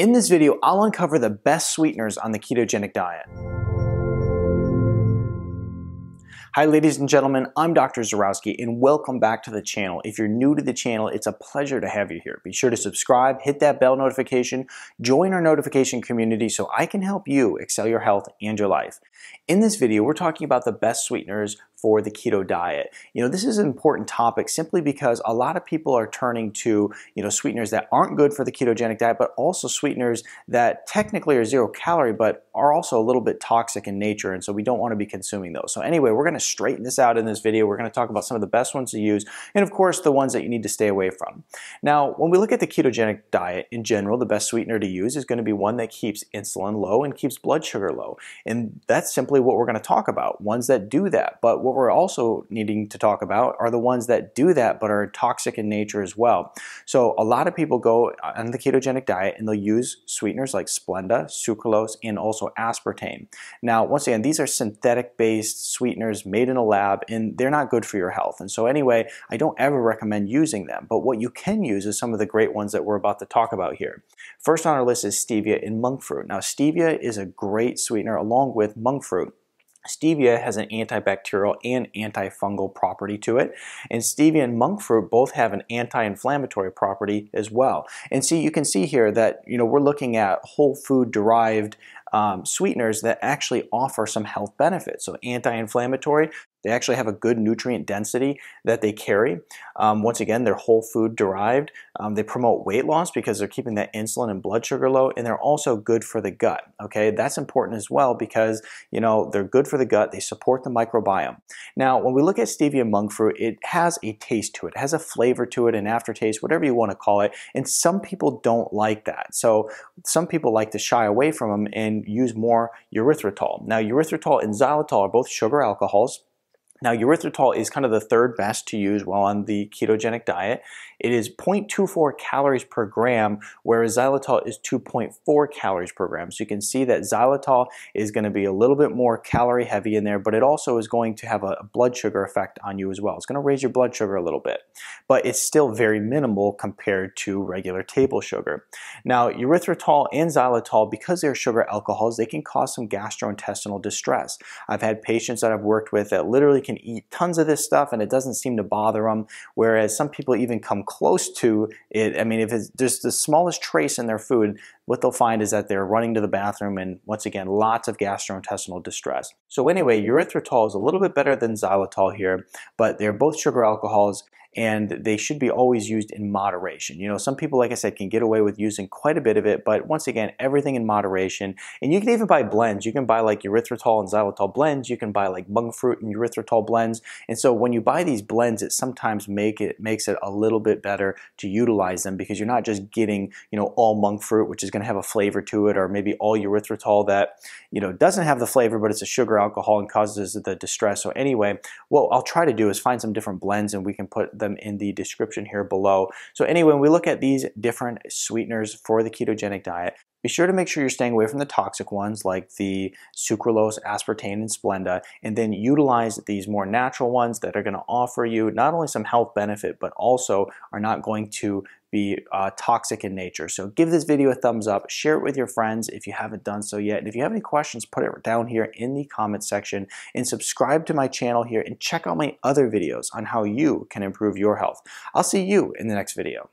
In this video, I'll uncover the best sweeteners on the ketogenic diet. Hi ladies and gentlemen, I'm Dr. Zyrowski and welcome back to the channel. If you're new to the channel, it's a pleasure to have you here. Be sure to subscribe, hit that bell notification, join our notification community so I can help you excel your health and your life. In this video, we're talking about the best sweeteners for the keto diet. You know, this is an important topic simply because a lot of people are turning to, you know, sweeteners that aren't good for the ketogenic diet, but also sweeteners that technically are zero calorie, but are also a little bit toxic in nature, and so we don't want to be consuming those. So anyway, we're going to straighten this out in this video. We're going to talk about some of the best ones to use, and of course, the ones that you need to stay away from. Now, when we look at the ketogenic diet in general, the best sweetener to use is going to be one that keeps insulin low and keeps blood sugar low. And that's simply what we're going to talk about, ones that do that. But what we're also needing to talk about are the ones that do that but are toxic in nature as well. So a lot of people go on the ketogenic diet and they'll use sweeteners like Splenda, sucralose, and also aspartame. Now, once again, these are synthetic based sweeteners made in a lab and they're not good for your health. And so anyway, I don't ever recommend using them. But what you can use is some of the great ones that we're about to talk about here. First on our list is stevia and monk fruit. Now, stevia is a great sweetener along with monk fruit. Stevia has an antibacterial and antifungal property to it, and stevia and monk fruit both have an anti-inflammatory property as well. And see, you can see here that you know we're looking at whole food derived um, sweeteners that actually offer some health benefits. So anti-inflammatory, they actually have a good nutrient density that they carry. Um, once again, they're whole food derived. Um, they promote weight loss because they're keeping that insulin and blood sugar low, and they're also good for the gut. Okay, that's important as well because you know they're good for the gut. They support the microbiome. Now, when we look at stevia monk fruit, it has a taste to it, it has a flavor to it, an aftertaste, whatever you want to call it. And some people don't like that. So some people like to shy away from them and use more erythritol. Now, erythritol and xylitol are both sugar alcohols. Now, erythritol is kind of the third best to use while on the ketogenic diet. It is 0.24 calories per gram, whereas xylitol is 2.4 calories per gram. So you can see that xylitol is going to be a little bit more calorie heavy in there, but it also is going to have a blood sugar effect on you as well. It's going to raise your blood sugar a little bit, but it's still very minimal compared to regular table sugar. Now, erythritol and xylitol, because they're sugar alcohols, they can cause some gastrointestinal distress. I've had patients that I've worked with that literally can eat tons of this stuff and it doesn't seem to bother them, whereas some people even come close to it. I mean, if it's just the smallest trace in their food, what they'll find is that they're running to the bathroom and once again, lots of gastrointestinal distress. So anyway, erythritol is a little bit better than xylitol here, but they're both sugar alcohols and they should be always used in moderation. You know, some people, like I said, can get away with using quite a bit of it, but once again, everything in moderation. And you can even buy blends. You can buy like erythritol and xylitol blends. You can buy like monk fruit and erythritol blends. And so when you buy these blends, it sometimes make it makes it a little bit better to utilize them because you're not just getting, you know, all monk fruit, which is going to have a flavor to it, or maybe all erythritol that, you know, doesn't have the flavor, but it's a sugar alcohol and causes the distress. So anyway, what I'll try to do is find some different blends and we can put them in the description here below. So anyway, when we look at these different sweeteners for the ketogenic diet, be sure to make sure you're staying away from the toxic ones like the sucralose, aspartame, and Splenda, and then utilize these more natural ones that are going to offer you not only some health benefit, but also are not going to be uh, toxic in nature. So give this video a thumbs up, share it with your friends if you haven't done so yet. And if you have any questions, put it down here in the comment section and subscribe to my channel here and check out my other videos on how you can improve your health. I'll see you in the next video.